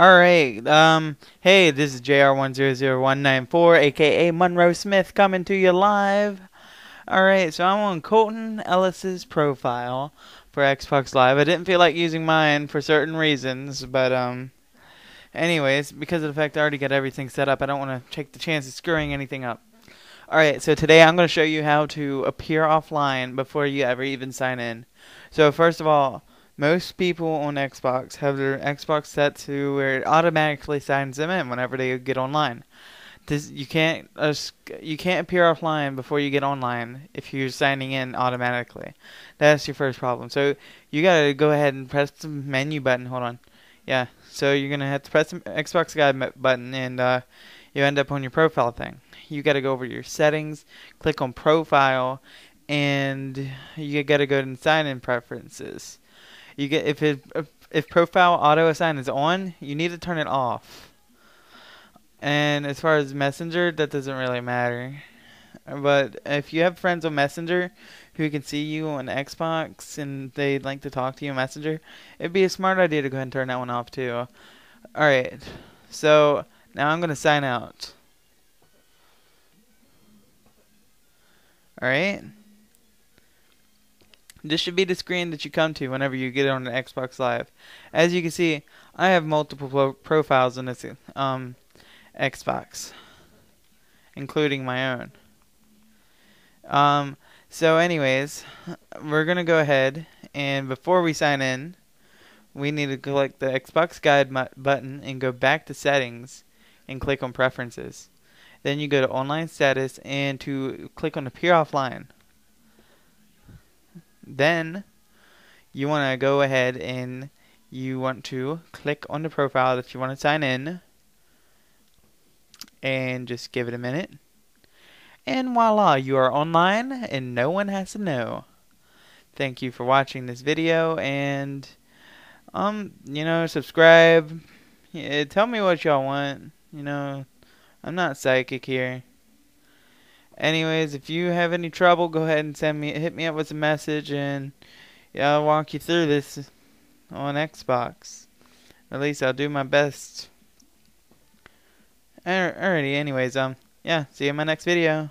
Alright, um, hey, this is JR100194, aka Monroe Smith, coming to you live. Alright, so I'm on Colton Ellis's profile for Xbox Live. I didn't feel like using mine for certain reasons, but, um, anyways, because of the fact I already got everything set up, I don't want to take the chance of screwing anything up. Alright, so today I'm going to show you how to appear offline before you ever even sign in. So, first of all, most people on Xbox have their Xbox set to where it automatically signs them in whenever they get online. This you can't uh, you can't appear offline before you get online if you're signing in automatically. That's your first problem. So you gotta go ahead and press the menu button. Hold on, yeah. So you're gonna have to press the Xbox Guide button and uh, you end up on your profile thing. You gotta go over your settings, click on profile, and you gotta go to sign in preferences you get if it if profile auto assign is on, you need to turn it off. And as far as Messenger, that doesn't really matter. But if you have friends on Messenger who can see you on Xbox and they'd like to talk to you on Messenger, it'd be a smart idea to go ahead and turn that one off too. Alright, so now I'm going to sign out. Alright. This should be the screen that you come to whenever you get on the Xbox Live. As you can see, I have multiple pro profiles on this um, Xbox, including my own. Um, so anyways, we're going to go ahead and before we sign in, we need to click the Xbox Guide button and go back to settings and click on preferences. Then you go to online status and to click on appear offline. Then you want to go ahead and you want to click on the profile that you want to sign in and just give it a minute. And voila, you are online and no one has to know. Thank you for watching this video and um, you know, subscribe. Yeah, tell me what y'all want. You know, I'm not psychic here. Anyways, if you have any trouble, go ahead and send me, hit me up with a message, and yeah, I'll walk you through this on Xbox. At least I'll do my best. Alrighty, anyways, um, yeah, see you in my next video.